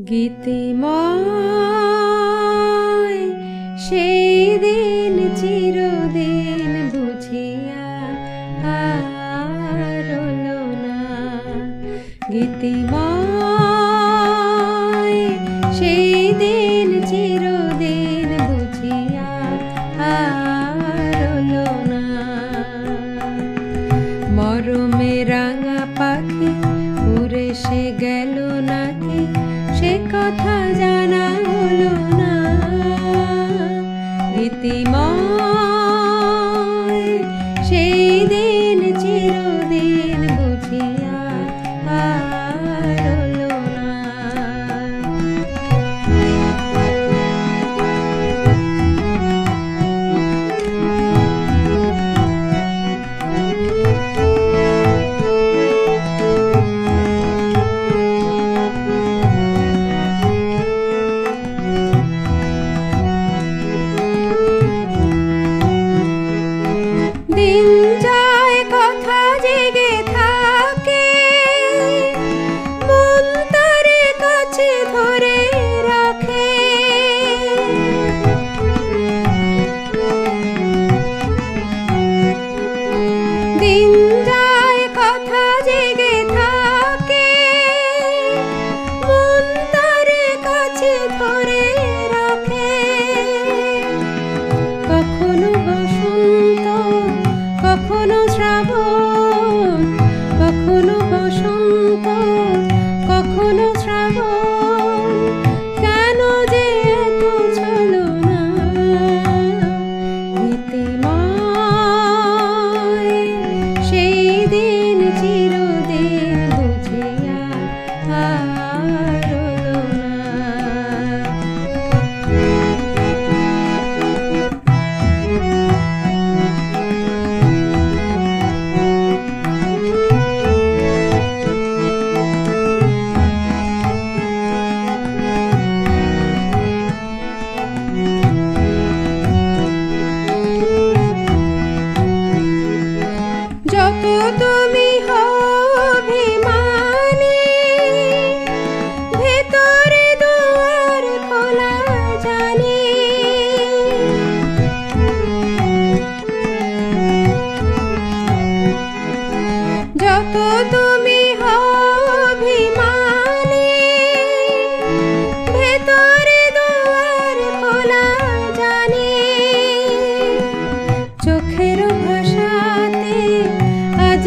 গীতিময় সেই Simón. ধরে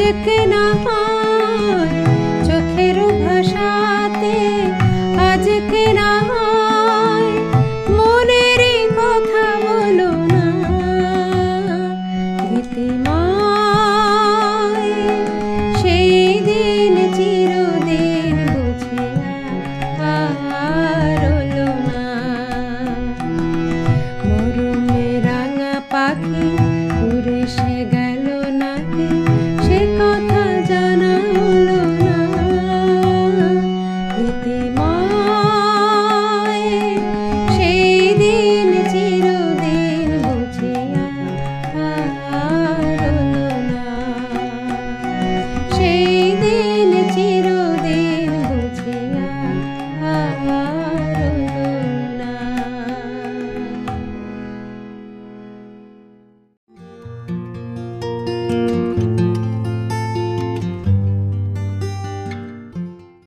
আজকে না চোখের ভাষাতে আজকে না মনের কথা বলো না। গীতিমায়, সেই দিন চিরদিন বুঝে আর না। মরমে রাঙা পাখি